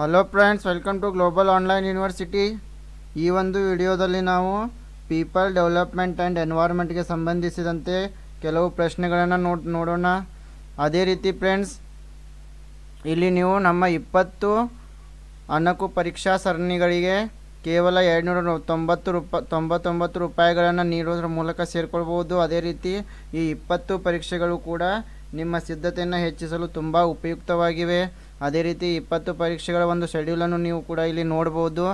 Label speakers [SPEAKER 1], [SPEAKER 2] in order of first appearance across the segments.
[SPEAKER 1] Hello friends welcome to global online university ಈ ಒಂದು ವಿಡಿಯೋದಲ್ಲಿ ನಾವು ಪೀಪಲ್ ಡೆವಲಪ್ಮೆಂಟ್ ಆ್ಯಂಡ್ ಎನ್ವೈರ್ಮೆಂಟ್ಗೆ ಸಂಬಂಧಿಸಿದಂತೆ ಕೆಲವು ಪ್ರಶ್ನೆಗಳನ್ನು ನೋಡ್, ನೋಡೋಣ. ಅದೇ ರೀತಿ ಫ್ರೆಂಡ್ಸ್ ಇಲ್ಲಿ ನೀವು ನಮ್ಮ ಇಪ್ಪತ್ತು ಅನಕು ಪರೀಕ್ಷಾ ಸರಣಿಗಳಿಗೆ ಕೇವಲ ಎರಡುನೂರ ತೊಂಬತ್ತು ರೂಪ, ತೊಂಬತ್ತೊಂಬತ್ತು ರೂಪಾಯಿಗಳನ್ನು ನೀಡೋದ್ರ ಮೂಲಕ ಸೇರಿಕೊಳ್ಬೋದು ಅದೇ ರೀತಿ ಈ ಇಪ್ಪತ್ತು ಪರೀಕ್ಷೆಗಳು ಕೂಡ ನಿಮ್ಮ ಸಿದ್ಧತೆಯನ್ನು ಹೆಚ್ಚಿಸಲು ತುಂಬ ಉಪಯುಕ್ತವಾಗಿವೆ. ಅದೇ ರೀತಿ ಇಪ್ಪತ್ತು ಪರೀಕ್ಷೆಗಳ ಒಂದು ಶೆಡ್ಯೂಲನ್ನು ನೀವು ಕೂಡ ಇಲ್ಲಿ ನೋಡ್ಬೋದು.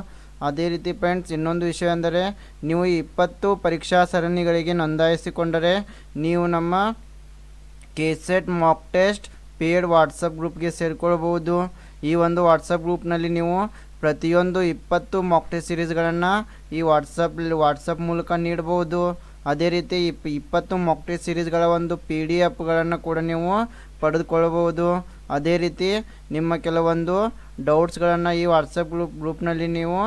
[SPEAKER 1] ಅದೇ ರೀತಿ ಫ್ರೆಂಡ್ಸ್ ಇನ್ನೊಂದು ವಿಷಯ ಅಂದರೆ ನೀವು ಇಪ್ಪತ್ತು ಪರೀಕ್ಷಾ ಸರಣಿಗಳಿಗೆ ನೋಂದಾಯಿಸಿಕೊಂಡರೆ ನೀವು ನಮ್ಮ K set mock test paid WhatsApp ಗ್ರೂಪ್ಗೆ ಸೇರಿಕೊಳ್ಬೋದು. ಈ ಒಂದು ವಾಟ್ಸಪ್ ಗ್ರೂಪ್ನಲ್ಲಿ ನೀವು ಪ್ರತಿಯೊಂದು ಇಪ್ಪತ್ತು ಮಾಕ್ ಟೆಸ್ಟ್ ಸೀರೀಸ್ಗಳನ್ನು ಈ ವಾಟ್ಸಪ್ ವಾಟ್ಸಪ್ ಮೂಲಕ ನೀಡಬಹುದು ಅದೇ ರೀತಿ ಇಪ್ಪ ಇಪ್ಪತ್ತು ಮಾಕ್ ಟೆಸ್ಟ್ ಸೀರೀಸ್ಗಳ ಒಂದು ಪಿ ಡಿ ಎಫ್ಗಳನ್ನು ಕೂಡ ನೀವು ಪಡೆದುಕೊಳ್ಳಬಹುದು ಅದೇ ರೀತಿ ನಿಮ್ಮ ಕೆಲವೊಂದು ಡೌಟ್ಸ್ಗಳನ್ನು ಈ ವಾಟ್ಸಪ್ ಗ್ರೂಪ್ ಗ್ರೂಪ್ನಲ್ಲಿ ನೀವು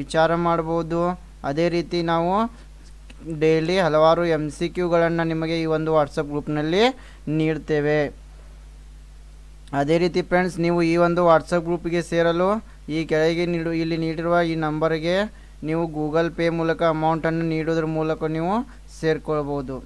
[SPEAKER 1] ವಿಚಾರ ಮಾಡ್ಬೋದು. ಅದೇ ರೀತಿ ನಾವು ಡೈಲಿ ಹಲವಾರು ಎಂ ಸಿ ಕ್ಯೂಗಳನ್ನು ನಿಮಗೆ ಈ ಒಂದು ವಾಟ್ಸಪ್ ಗ್ರೂಪ್ನಲ್ಲಿ ನೀಡ್ತೇವೆ. ಅದೇ ರೀತಿ ಫ್ರೆಂಡ್ಸ್ ನೀವು ಈ ಒಂದು ವಾಟ್ಸಪ್ ಗ್ರೂಪ್ಗೆ ಸೇರಲು ಈ ಕೆಳಗೆ ನೀಡು, ಇಲ್ಲಿ ನೀಡಿರುವ ಈ ನಂಬರ್ಗೆ ನೀವು ಗೂಗಲ್ ಪೇ ಮೂಲಕ ಅಮೌಂಟನ್ನು ನೀಡೋದ್ರ ಮೂಲಕ ನೀವು ಸೇರಿಕೊಳ್ಬೋದು.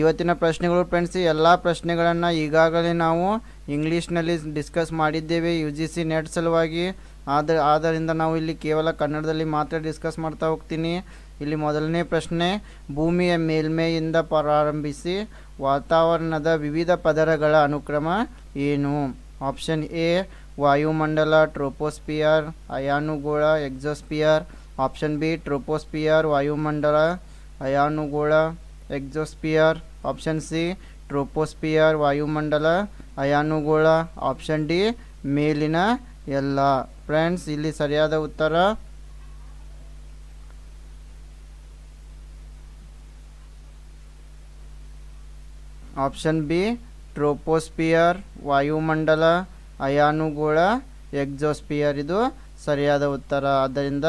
[SPEAKER 1] ಇವತ್ತಿನ ಪ್ರಶ್ನೆಗಳು ಫ್ರೆಂಡ್ಸ್ ಎಲ್ಲ ಪ್ರಶ್ನೆಗಳನ್ನು ಈಗಾಗಲೇ ನಾವು ಇಂಗ್ಲೀಷ್ನಲ್ಲಿ ಡಿಸ್ಕಸ್ ಮಾಡಿದ್ದೇವೆ ಯು ಜಿ ಸಿ ನೆಟ್ ಸಲುವಾಗಿ. ಆದ, ಆದ್ದರಿಂದ ನಾವು ಇಲ್ಲಿ ಕೇವಲ ಕನ್ನಡದಲ್ಲಿ ಮಾತ್ರ ಡಿಸ್ಕಸ್ ಮಾಡ್ತಾ ಹೋಗ್ತೀನಿ. ಇಲ್ಲಿ ಮೊದಲನೇ ಪ್ರಶ್ನೆ, ಭೂಮಿಯ ಮೇಲ್ಮೈಯಿಂದ ಪ್ರಾರಂಭಿಸಿ ವಾತಾವರಣದ ವಿವಿಧ ಪದರಗಳ ಅನುಕ್ರಮ ಏನು? ಆಪ್ಷನ್ ಎ ವಾಯುಮಂಡಲ ಟ್ರೋಪೋಸ್ಪಿಯರ್ ಅಯಾನುಗೋಳ ಎಕ್ಸೋಸ್ಪಿಯರ್ ಆಪ್ಷನ್ ಬಿ ಟ್ರೋಪೋಸ್ಪಿಯರ್ ವಾಯುಮಂಡಲ, ಅಯಾನುಗೋಳ. ಎಕ್ಸೋಸ್ಪಿಯರ್, ಆಪ್ಷನ್ ಸಿ, ಟ್ರೋಪೋಸ್ಪಿಯರ್, ವಾಯುಮಂಡಲ, ಅಯಾನುಗೋಳ, ಆಪ್ಷನ್ ಡಿ, ಮೇಲಿನ ಎಲ್ಲ. ಫ್ರೆಂಡ್ಸ್, ಇಲ್ಲಿ ಸರಿಯಾದ ಉತ್ತರ. ಆಪ್ಷನ್ ಬಿ, ಟ್ರೋಪೋಸ್ಪಿಯರ್, ವಾಯುಮಂಡಲ, ಅಯಾನುಗೋಳ, ಎಕ್ಸೋಸ್ಪಿಯರ್. ಇದು ಸರಿಯಾದ ಉತ್ತರ. ಆದ್ದರಿಂದ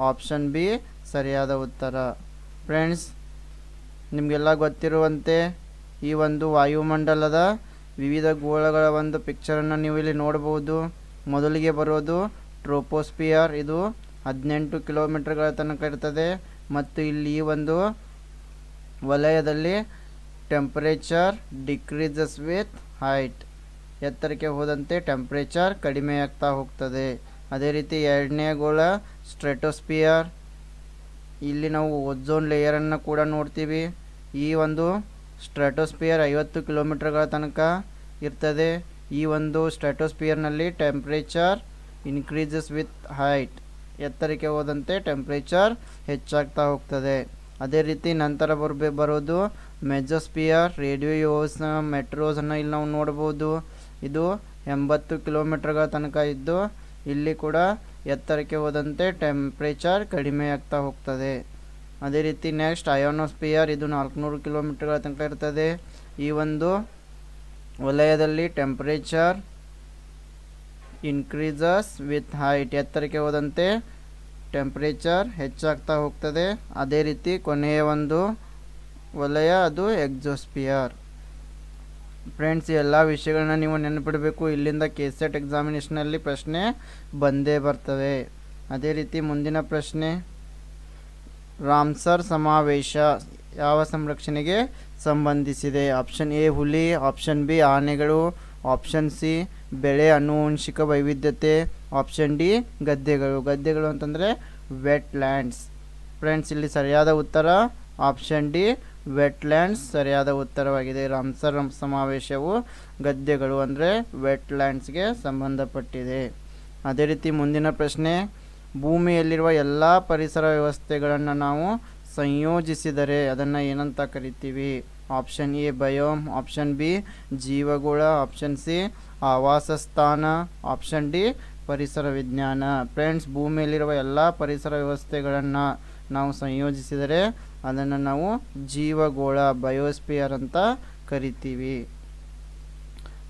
[SPEAKER 1] ಆಪ್ಷನ್ ಬಿ ಸರಿಯಾದ ಉತ್ತರ. ಫ್ರೆಂಡ್ಸ್ ನಿಮಗೆಲ್ಲ ಗೊತ್ತಿರುವಂತೆ ಈ ಒಂದು ವಾಯುಮಂಡಲದ ವಿವಿಧ ಗೋಳಗಳ ಒಂದು ಪಿಕ್ಚರನ್ನು ನೀವು ಇಲ್ಲಿ ನೋಡಬಹುದು. ಮೊದಲಿಗೆ ಬರೋದು ಟ್ರೋಪೋಸ್ಪಿಯರ್. ಇದು ಹದಿನೆಂಟು ಕಿಲೋಮೀಟರ್ಗಳ ತನಕ ಇರ್ತದೆ. ಮತ್ತು ಇಲ್ಲಿ ಈ ಒಂದು ವಲಯದಲ್ಲಿ ಟೆಂಪರೇಚರ್ ಡಿಕ್ರೀಸಸ್ ವಿತ್ ಹೈಟ್ ಎತ್ತರಕ್ಕೆ ಹೋದಂತೆ ಟೆಂಪ್ರೇಚರ್ ಕಡಿಮೆಯಾಗ್ತಾ ಹೋಗ್ತದೆ. ಅದೇ ರೀತಿ ಎರಡನೇ ಗೋಳ ಸ್ಟ್ರೆಟೋಸ್ಪಿಯರ್ ಇಲ್ಲಿ ನಾವು ಓಝೋನ್ ಲೇಯರನ್ನು ಕೂಡ ನೋಡ್ತೀವಿ. ಈ ಒಂದು ಸ್ಟ್ರಾಟೋಸ್ಪಿಯರ್ ಐವತ್ತು ಕಿಲೋಮೀಟರ್ಗಳ ತನಕ ಇರ್ತದೆ. ಈ ಒಂದು ಸ್ಟ್ರಾಟೋಸ್ಪಿಯರ್ನಲ್ಲಿ ಟೆಂಪ್ರೇಚರ್ ಇನ್ಕ್ರೀಸಸ್ ವಿತ್ ಹೈಟ್ ಎತ್ತರಕ್ಕೆ ಹೋದಂತೆ ಟೆಂಪ್ರೇಚರ್ ಹೆಚ್ಚಾಗ್ತಾ ಹೋಗ್ತದೆ. ಅದೇ ರೀತಿ ನಂತರ ಬರಬೇ ಬರೋದು ಮೆಜೋಸ್ಪಿಯರ್ ರೇಡಿಯೋಸ್ ಮೆಟ್ರೋಸನ್ನು ಇಲ್ಲಿ ನಾವು ನೋಡ್ಬೋದು. ಇದು ಎಂಬತ್ತು ಕಿಲೋಮೀಟರ್ಗಳ ತನಕ ಇದ್ದು, ಇಲ್ಲಿ ಕೂಡ ಎತ್ತರಕ್ಕೆ ಹೋದಂತೆ ಟೆಂಪ್ರೇಚರ್ ಕಡಿಮೆ ಆಗ್ತಾ ಹೋಗ್ತದೆ. ಅದೇ ರೀತಿ ನೆಕ್ಸ್ಟ್ ಅಯೋನೋಸ್ಪಿಯರ್ ಇದು ನಾಲ್ಕುನೂರು ಕಿಲೋಮೀಟರ್ಗಳ ತನಕ ಇರ್ತದೆ. ಈ ಒಂದು ವಲಯದಲ್ಲಿ ಟೆಂಪ್ರೇಚರ್ ಇನ್ಕ್ರೀಸಸ್ ವಿತ್ ಹೈಟ್ ಎತ್ತರಕ್ಕೆ ಹೋದಂತೆ ಟೆಂಪ್ರೇಚರ್ ಹೆಚ್ಚಾಗ್ತಾ ಹೋಗ್ತದೆ. ಅದೇ ರೀತಿ ಕೊನೆಯ ಒಂದು ವಲಯ ಅದು ಎಕ್ಸೋಸ್ಪಿಯರ್ ಫ್ರೆಂಡ್ಸ್ ಎಲ್ಲ ವಿಷಯಗಳನ್ನ ನೀವು ನೆನಪಿಡಬೇಕು. ಇಲ್ಲಿಂದ ಕೆ ಸೆಟ್ ಎಕ್ಸಾಮಿನೇಷನಲ್ಲಿ ಪ್ರಶ್ನೆ ಬಂದೇ ಬರ್ತವೆ. ಅದೇ ರೀತಿ ಮುಂದಿನ ಪ್ರಶ್ನೆ. ರಾಮ್ಸರ್ ಸಮಾವೇಶ ಯಾವ ಸಂರಕ್ಷಣೆಗೆ ಸಂಬಂಧಿಸಿದೆ? ಆಪ್ಷನ್ ಎ ಹುಲಿ. ಆಪ್ಷನ್ ಬಿ ಆನೆಗಳು. ಆಪ್ಷನ್ ಸಿ ಬೆಳೆ ಅನುವಂಶಿಕ ವೈವಿಧ್ಯತೆ. ಆಪ್ಷನ್ ಡಿ ಗದ್ದೆಗಳು. ಗದ್ದೆಗಳು ಅಂತಂದರೆ ವೆಟ್ ಲ್ಯಾಂಡ್ಸ್ ಫ್ರೆಂಡ್ಸ್ ಇಲ್ಲಿ ಸರಿಯಾದ ಉತ್ತರ. ಆಪ್ಷನ್ ಡಿ ವೆಟ್ಲ್ಯಾಂಡ್ಸ್ ಸರಿಯಾದ ಉತ್ತರವಾಗಿದೆ. ರಾಮ್ಸರ್ ಸಮಾವೇಶವು ಗದ್ದೆಗಳು ಅಂದರೆ ವೆಟ್ಲ್ಯಾಂಡ್ಸ್ಗೆ ಸಂಬಂಧಪಟ್ಟಿದೆ. ಅದೇ ರೀತಿ ಮುಂದಿನ ಪ್ರಶ್ನೆ, ಭೂಮಿಯಲ್ಲಿರುವ ಎಲ್ಲ ಪರಿಸರ ವ್ಯವಸ್ಥೆಗಳನ್ನು ನಾವು ಸಂಯೋಜಿಸಿದರೆ ಅದನ್ನು ಏನಂತ ಕರಿತೀವಿ? Option A, biome. Option B, ಜೀವಗೋಳ. Option C ಆವಾಸ ಸ್ಥಾನ ಆಪ್ಷನ್ ಡಿ, ಪರಿಸರ ವಿಜ್ಞಾನ. ಫ್ರೆಂಡ್ಸ್, ಭೂಮಿಯಲ್ಲಿರುವ ಎಲ್ಲ ಪರಿಸರ ವ್ಯವಸ್ಥೆಗಳನ್ನು ನಾವು ಸಂಯೋಜಿಸಿದರೆ ಅದನ್ನು ನಾವು ಜೀವಗೋಳ, ಬಯೋಸ್ಪಿಯರ್ ಅಂತ ಕರಿತೀವಿ.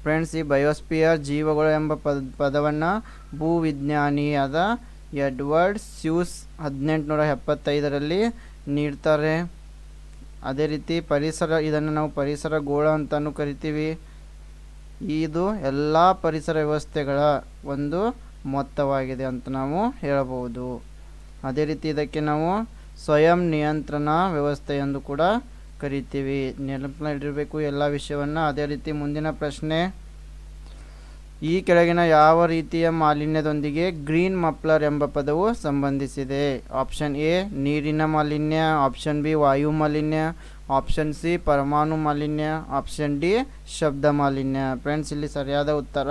[SPEAKER 1] ಫ್ರೆಂಡ್ಸ್, ಈ ಬಯೋಸ್ಪಿಯರ್, ಜೀವಗೋಳ ಎಂಬ ಪದ, ಪದವನ್ನು ಭೂವಿಜ್ಞಾನಿಯಾದ ಎಡ್ವರ್ಡ್ ಸ್ಯೂಸ್ ಹದಿನೆಂಟುನೂರ ಎಪ್ಪತ್ತೈದರಲ್ಲಿ ನೀಡ್ತಾರೆ. ಅದೇ ರೀತಿ ಪರಿಸರ, ಇದನ್ನು ನಾವು ಪರಿಸರ ಗೋಳ ಅಂತಲೂ ಕರಿತೀವಿ. ಇದು ಎಲ್ಲ ಪರಿಸರ ವ್ಯವಸ್ಥೆಗಳ ಒಂದು ಮೊತ್ತವಾಗಿದೆ ಅಂತ ನಾವು ಹೇಳಬಹುದು. ಅದೇ ರೀತಿ ಇದಕ್ಕೆ ನಾವು ಸ್ವಯಂ ನಿಯಂತ್ರಣ ವ್ಯವಸ್ಥೆ ಎಂದು ಕೂಡ ಕರಿತೀವಿ. ನೆನಪಿನಲ್ಲಿಡಬೇಕು ಎಲ್ಲ ವಿಷಯವನ್ನು. ಅದೇ ರೀತಿ ಮುಂದಿನ ಪ್ರಶ್ನೆ, ಈ ಕೆಳಗಿನ ಯಾವ ರೀತಿಯ ಮಾಲಿನ್ಯದೊಂದಿಗೆ ಗ್ರೀನ್ ಮಪ್ಲರ್ ಎಂಬ ಪದವು ಸಂಬಂಧಿಸಿದೆ? ಆಪ್ಷನ್ ಎ, ನೀರಿನ ಮಾಲಿನ್ಯ, ಆಪ್ಷನ್ ಬಿ, ವಾಯು ಮಾಲಿನ್ಯ, ಆಪ್ಷನ್ ಸಿ, ಪರಮಾಣು ಮಾಲಿನ್ಯ, ಆಪ್ಷನ್ ಡಿ, ಶಬ್ದ ಮಾಲಿನ್ಯ. ಫ್ರೆಂಡ್ಸ್, ಇಲ್ಲಿ ಸರಿಯಾದ ಉತ್ತರ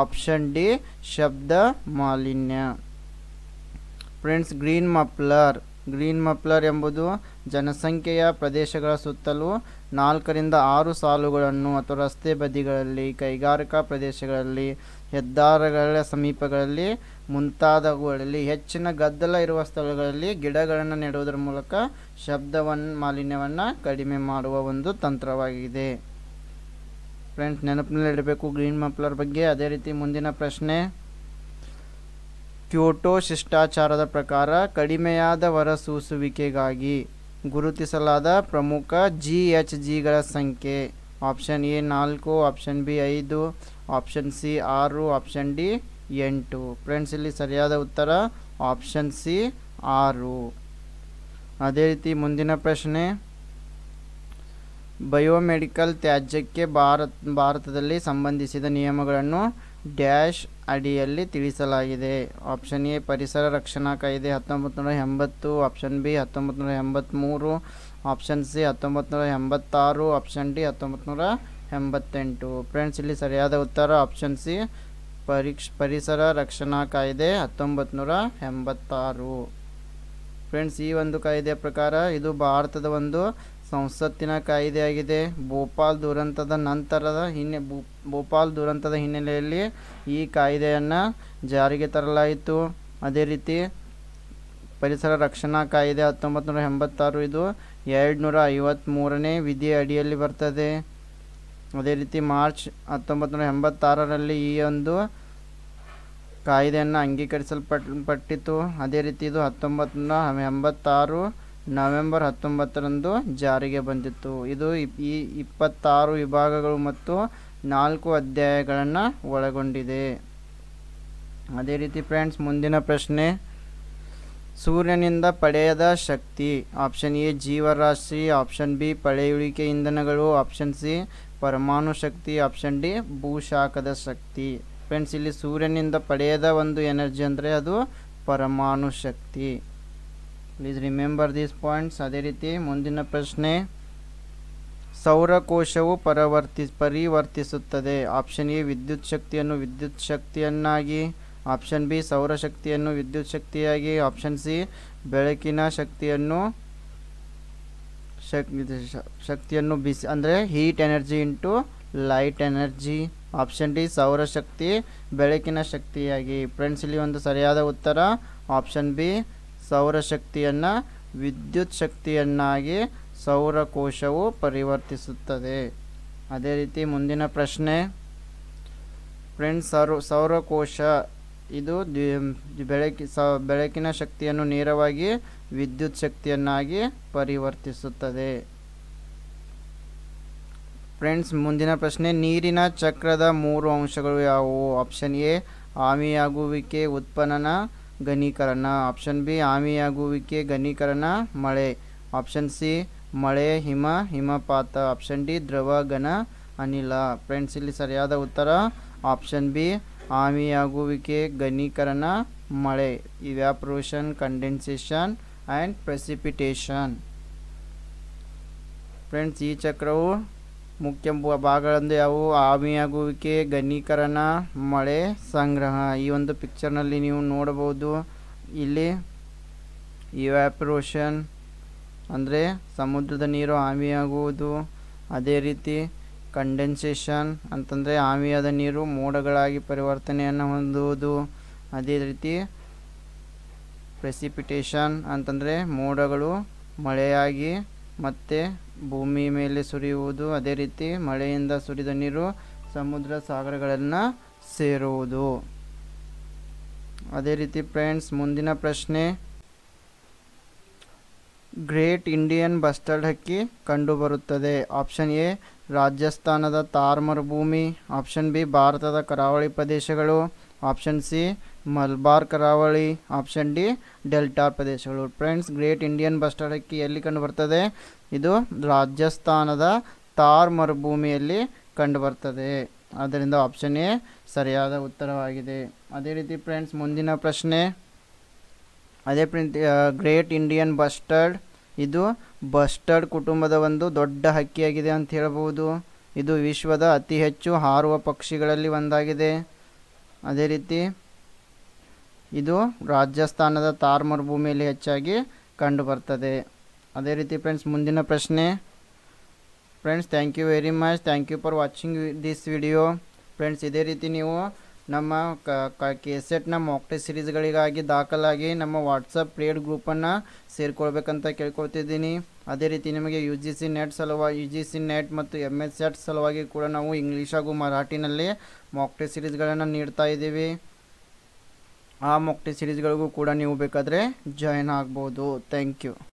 [SPEAKER 1] ಆಪ್ಷನ್ ಡಿ, ಶಬ್ದ ಮಾಲಿನ್ಯ. Friends, green muffler green muffler ಎಂಬುದು ಜನಸಂಖ್ಯೆಯ ಪ್ರದೇಶಗಳ ಸುತ್ತಲೂ ನಾಲ್ಕರಿಂದ ಆರು ಸಾಲುಗಳನ್ನು ಅಥವಾ ರಸ್ತೆ ಬದಿಗಳಲ್ಲಿ, ಕೈಗಾರಿಕಾ ಪ್ರದೇಶಗಳಲ್ಲಿ, ಹೆದ್ದಾರಿಗಳ ಸಮೀಪಗಳಲ್ಲಿ, ಮುಂತಾದವುಗಳಲ್ಲಿ, ಹೆಚ್ಚಿನ ಗದ್ದಲ ಇರುವ ಸ್ಥಳಗಳಲ್ಲಿ ಗಿಡಗಳನ್ನು ನೆಡುವುದರ ಮೂಲಕ ಶಬ್ದವನ್ನು ಮಾಲಿನ್ಯವನ್ನು ಕಡಿಮೆ ಮಾಡುವ ಒಂದು ತಂತ್ರವಾಗಿದೆ. ಫ್ರೆಂಡ್ಸ್, ನೆನಪಿನಲ್ಲಿಡಬೇಕು, ಗ್ರೀನ್ ಮಪ್ಲರ್ ಬಗ್ಗೆ ಅದೇ ರೀತಿ ಮುಂದಿನ ಪ್ರಶ್ನೆ. ಕ್ಯೋಟೋ ಶಿಷ್ಟಾಚಾರದ ಪ್ರಕಾರ ಕಡಿಮೆಯಾದ ಹೊರಸೂಸುವಿಕೆಗಾಗಿ ಗುರುತಿಸಲಾದ ಪ್ರಮುಖ ಜಿ ಎಚ್ ಜಿಗಳ ಸಂಖ್ಯೆ. ಆಪ್ಷನ್ ಎ ನಾಲ್ಕು, ಆಪ್ಷನ್ ಬಿ ಐದು, ಆಪ್ಷನ್ ಸಿ ಆರು, ಆಪ್ಷನ್ ಡಿ ಎಂಟು. ಫ್ರೆಂಡ್ಸ್, ಇಲ್ಲಿ ಸರಿಯಾದ ಉತ್ತರ ಆಪ್ಷನ್ ಸಿ ಆರು. ಅದೇ ರೀತಿ ಮುಂದಿನ ಪ್ರಶ್ನೆ. ಬಯೋಮೆಡಿಕಲ್ ತ್ಯಾಜ್ಯಕ್ಕೆ ಭಾರತ್, ಭಾರತದಲ್ಲಿ ಸಂಬಂಧಿಸಿದ ನಿಯಮಗಳನ್ನು ಡ್ಯಾಶ್ ಅಡಿಯಲ್ಲಿ ತಿಳಿಸಲಾಗಿದೆ. ಆಪ್ಷನ್ ಎ, ಪರಿಸರ ರಕ್ಷಣಾ ಕಾಯ್ದೆ ಹತ್ತೊಂಬತ್ತು ನೂರ ಎಂಬತ್ತು ಆಪ್ಷನ್ ಬಿ ಹತ್ತೊಂಬತ್ತು ನೂರ ಎಂಬತ್ತ್ಮೂರು ಆಪ್ಷನ್ ಸಿ ಹತ್ತೊಂಬತ್ತು ನೂರ ಎಂಬತ್ತಾರು ಆಪ್ಷನ್ ಡಿ ಹತ್ತೊಂಬತ್ತು ನೂರ ಎಂಬತ್ತೆಂಟು ಫ್ರೆಂಡ್ಸ್, ಇಲ್ಲಿ ಸರಿಯಾದ ಉತ್ತರ ಆಪ್ಷನ್ ಸಿ, ಪರೀಕ್ಷ್, ಪರಿಸರ ರಕ್ಷಣಾ ಕಾಯ್ದೆ ಹತ್ತೊಂಬತ್ತು ನೂರ ಎಂಬತ್ತಾರು ಫ್ರೆಂಡ್ಸ್, ಈ ಒಂದು ಕಾಯ್ದೆಯ ಪ್ರಕಾರ ಇದು ಭಾರತದ ಒಂದು ಸಂಸತ್ತಿನ ಕಾಯ್ದೆಯಾಗಿದೆ. ಭೋಪಾಲ್ ದುರಂತದ ನಂತರದ ಹಿನ್ನೆ ಭೋಪಾಲ್ ದುರಂತದ ಹಿನ್ನೆಲೆಯಲ್ಲಿ ಈ ಕಾಯ್ದೆಯನ್ನು ಜಾರಿಗೆ ತರಲಾಯಿತು. ಅದೇ ರೀತಿ ಪರಿಸರ ರಕ್ಷಣಾ ಕಾಯ್ದೆ ಹತ್ತೊಂಬತ್ತು ನೂರ ಎಂಬತ್ತಾರು ಇದು ಎರಡು ನೂರ ಐವತ್ತ್ಮೂರನೇ ವಿಧಿ ಅಡಿಯಲ್ಲಿ ಬರ್ತದೆ. ಅದೇ ರೀತಿ ಮಾರ್ಚ್ ಹತ್ತೊಂಬತ್ತು ನೂರ ಎಂಬತ್ತಾರರಲ್ಲಿ ಈ ಒಂದು ಕಾಯ್ದೆಯನ್ನು ಅಂಗೀಕರಿಸಲ್ಪಟ್ಟಿತ್ತು ಅದೇ ರೀತಿ ಇದು ಹತ್ತೊಂಬತ್ತು ನೂರ ಎಂಬತ್ತಾರು ನವೆಂಬರ್ ಹತ್ತೊಂಬತ್ತರಂದು ಜಾರಿಗೆ ಬಂದಿತ್ತು. ಇದು ಈ ಇಪ್ಪತ್ತಾರು ವಿಭಾಗಗಳು ಮತ್ತು ನಾಲ್ಕು ಅಧ್ಯಾಯಗಳನ್ನು ಒಳಗೊಂಡಿದೆ. ಅದೇ ರೀತಿ ಫ್ರೆಂಡ್ಸ್, ಮುಂದಿನ ಪ್ರಶ್ನೆ. ಸೂರ್ಯನಿಂದ ಪಡೆಯದ ಶಕ್ತಿ. ಆಪ್ಷನ್ ಎ, ಜೀವರಾಶಿ. ಆಪ್ಷನ್ ಬಿ, ಪಳೆಯುಳಿಕೆ ಇಂಧನಗಳು. ಆಪ್ಷನ್ ಸಿ, ಪರಮಾಣು ಶಕ್ತಿ. ಆಪ್ಷನ್ ಡಿ, ಭೂಶಾಖದ ಶಕ್ತಿ. ಫ್ರೆಂಡ್ಸ್, ಇಲ್ಲಿ ಸೂರ್ಯನಿಂದ ಪಡೆಯದ ಒಂದು ಎನರ್ಜಿ ಅಂದರೆ ಅದು ಪರಮಾಣು ಶಕ್ತಿ. ಪ್ಲೀಸ್ ರಿಮೆಂಬರ್ ದೀಸ್ ಪಾಯಿಂಟ್ಸ್ ಅದೇ ರೀತಿ ಮುಂದಿನ ಪ್ರಶ್ನೆ, ಸೌರಕೋಶವು ಪರವರ್ತಿ, ಪರಿವರ್ತಿಸುತ್ತದೆ. ಆಪ್ಷನ್ ಎ ವಿದ್ಯುತ್ ಶಕ್ತಿಯನ್ನು ವಿದ್ಯುತ್ ಶಕ್ತಿಯನ್ನಾಗಿ. ಆಪ್ಷನ್ ಬಿ ಸೌರಶಕ್ತಿಯನ್ನು ವಿದ್ಯುತ್ ಶಕ್ತಿಯಾಗಿ. ಆಪ್ಷನ್ ಸಿ ಬೆಳಕಿನ ಶಕ್ತಿಯನ್ನು ಶಕ್, ಶಕ್ತಿಯನ್ನು ಬಿಸಿ, ಅಂದರೆ heat energy into light energy option D ಸೌರಶಕ್ತಿ ಬೆಳಕಿನ ಶಕ್ತಿಯಾಗಿ. ಫ್ರೆಂಡ್ಸ್ ಇಲ್ಲಿ ಒಂದು ಸರಿಯಾದ ಉತ್ತರ. ಆಪ್ಷನ್ ಬಿ ಸೌರಶಕ್ತಿಯನ್ನು ವಿದ್ಯುತ್ ಶಕ್ತಿಯನ್ನಾಗಿ ಸೌರಕೋಶವು ಪರಿವರ್ತಿಸುತ್ತದೆ. ಅದೇ ರೀತಿ ಮುಂದಿನ ಪ್ರಶ್ನೆ. ಫ್ರೆಂಡ್ಸ್, ಸೌರ ಸೌರಕೋಶ ಇದು ಬೆಳಕಿ ಬೆಳಕಿನ ಶಕ್ತಿಯನ್ನು ನೇರವಾಗಿ ವಿದ್ಯುತ್ ಶಕ್ತಿಯನ್ನಾಗಿ ಪರಿವರ್ತಿಸುತ್ತದೆ. ಫ್ರೆಂಡ್ಸ್, ಮುಂದಿನ ಪ್ರಶ್ನೆ. ನೀರಿನ ಚಕ್ರದ ಮೂರು ಅಂಶಗಳು ಯಾವುವು? ಆಪ್ಷನ್ ಎ, ಆವಿಯಾಗುವಿಕೆ ಉತ್ಪನ್ನನ ಘನೀಕರಣ. ಆಪ್ಷನ್ ಬಿ ಆಮಿಯಾಗುವಿಕೆ ಘನೀಕರಣ, ಮಳೆ. ಆಪ್ಷನ್ ಸಿ, ಮಳೆ, ಹಿಮ, ಹಿಮಪಾತ. ಆಪ್ಷನ್ ಡಿ, ದ್ರವ ಘನ ಅನಿಲ. ಫ್ರೆಂಡ್ಸ್, ಇಲ್ಲಿ ಸರಿಯಾದ ಉತ್ತರ. ಆಪ್ಷನ್ ಬಿ ಆಮಿಯಾಗುವಿಕೆ ಘನೀಕರಣ, ಮಳೆ. Evaporation condensation and precipitation friends, ಈ ಚಕ್ರವು ಮುಖ್ಯ ಭಾಗಗಳೆಂದು ಯಾವುವು ಆವಿಯಾಗುವಿಕೆ, ಘನೀಕರಣ, ಮಳೆ ಸಂಗ್ರಹ. ಈ ಒಂದು ಪಿಕ್ಚರ್ನಲ್ಲಿ ನೀವು ನೋಡಬಹುದು ಇಲ್ಲಿ ಇವ್ಯಾಪ್ರೋಷನ್ ಅಂದರೆ ಸಮುದ್ರದ ನೀರು ಆವಿಯಾಗುವುದು. ಅದೇ ರೀತಿ ಕಂಡೆನ್ಸೇಷನ್ ಅಂತಂದರೆ ಆವಿಯಾದ ನೀರು ಮೋಡಗಳಾಗಿ ಪರಿವರ್ತನೆಯನ್ನು ಹೊಂದುವುದು. ಅದೇ ರೀತಿ ಪ್ರೆಸಿಪಿಟೇಷನ್ ಅಂತಂದರೆ ಮೋಡಗಳು ಮಳೆಯಾಗಿ ಮತ್ತೆ ಭೂಮಿ ಮೇಲೆ ಸುರಿಯುವುದು, ಅದೇ ರೀತಿ ಮಳೆಯಿಂದ ಸುರಿದ ನೀರು ಸಮುದ್ರ ಸಾಗರಗಳನ್ನು ಸೇರುವುದು. ಅದೇ ರೀತಿ ಫ್ರೆಂಡ್ಸ್, ಮುಂದಿನ ಪ್ರಶ್ನೆ. ಗ್ರೇಟ್ ಇಂಡಿಯನ್ ಬಸ್ಟರ್ಡ್ ಹಕ್ಕಿ ಕಂಡುಬರುತ್ತದೆ. ಆಪ್ಷನ್ ಎ, ರಾಜಸ್ಥಾನದ ತಾರ್ ಮರುಭೂಮಿ ಆಪ್ಷನ್ ಬಿ, ಭಾರತದ ಕರಾವಳಿ ಪ್ರದೇಶಗಳು. ಆಪ್ಷನ್ ಸಿ ಮಲ್ಬಾರ್, ಕರಾವಳಿ, ಆಪ್ಷನ್ ಡಿ, ಡೆಲ್ಟಾ ಪ್ರದೇಶಗಳು. ಫ್ರೆಂಡ್ಸ್, ಗ್ರೇಟ್ ಇಂಡಿಯನ್ ಬಸ್ಟರ್ಡ್ ಅಕ್ಕಿ ಎಲ್ಲಿ ಕಂಡುಬರ್ತದೆ? ಇದು ರಾಜಸ್ಥಾನದ ತಾರ್ ಮರುಭೂಮಿಯಲ್ಲಿ ಕಂಡುಬರ್ತದೆ. ಆದ್ದರಿಂದ ಆಪ್ಷನ್ ಎ ಸರಿಯಾದ ಉತ್ತರವಾಗಿದೆ. ಅದೇ ರೀತಿ ಫ್ರೆಂಡ್ಸ್, ಮುಂದಿನ ಪ್ರಶ್ನೆ. ಅದೇ ಪ್ರಿಂಟ್ ಗ್ರೇಟ್ ಇಂಡಿಯನ್ ಬಸ್ಟರ್ಡ್ ಇದು ಬಸ್ಟರ್ಡ್ ಕುಟುಂಬದ ಒಂದು ದೊಡ್ಡ ಹಕ್ಕಿಯಾಗಿದೆ ಅಂತ ಹೇಳಬಹುದು. ಇದು ವಿಶ್ವದ ಅತಿ ಹೆಚ್ಚು ಹಾರುವ ಪಕ್ಷಿಗಳಲ್ಲಿ ಒಂದಾಗಿದೆ. ಅದೇ ರೀತಿ ಇದು ರಾಜಸ್ಥಾನದ ತಾರ್ ಮರುಭೂಮಿಯಲ್ಲಿ ಹೆಚ್ಚಾಗಿ ಕಂಡುಬರ್ತದೆ. ಅದೇ ರೀತಿ ಫ್ರೆಂಡ್ಸ್ ಮುಂದಿನ ಪ್ರಶ್ನೆ. Friends thank you very much thank you for watching this video friends ಇದೇ ರೀತಿ ನೀವು ನಮ್ಮ ಕ ಕೆಸೆಟ್ನ ಮಾಕ್ಟೆ ಸಿರೀಸ್ಗಳಿಗಾಗಿ ದಾಖಲಾಗಿ ನಮ್ಮ ವಾಟ್ಸಪ್ ಪ್ರೇಡ್ ಗ್ರೂಪನ್ನು ಸೇರಿಕೊಳ್ಬೇಕಂತ ಕೇಳ್ಕೊಳ್ತಿದ್ದೀನಿ. ಅದೇ ರೀತಿ ನಿಮಗೆ ಯು ಜಿ ಸಿ ನೆಟ್ ಸಲುವಾಗಿ ಯು ಜಿ ಸಿ ನೆಟ್ ಮತ್ತು ಎಂ ಎಸ್ ಸೆಟ್ ಸಲುವಾಗಿ ಕೂಡ ನಾವು ಇಂಗ್ಲೀಷ್ ಹಾಗೂ ಮರಾಠಿನಲ್ಲಿ ಮಾಕ್ಟೆ ಸಿರೀಸ್ಗಳನ್ನು ನೀಡ್ತಾ ಇದ್ದೀವಿ. ಆ ಮೊಕ್ಟಿ ಸಿರೀಸ್ಗಳಿಗೂ ಕೂಡ ನೀವು ಬೇಕಾದರೆ ಜಾಯ್ನ್ ಆಗ್ಬೋದು. Thank you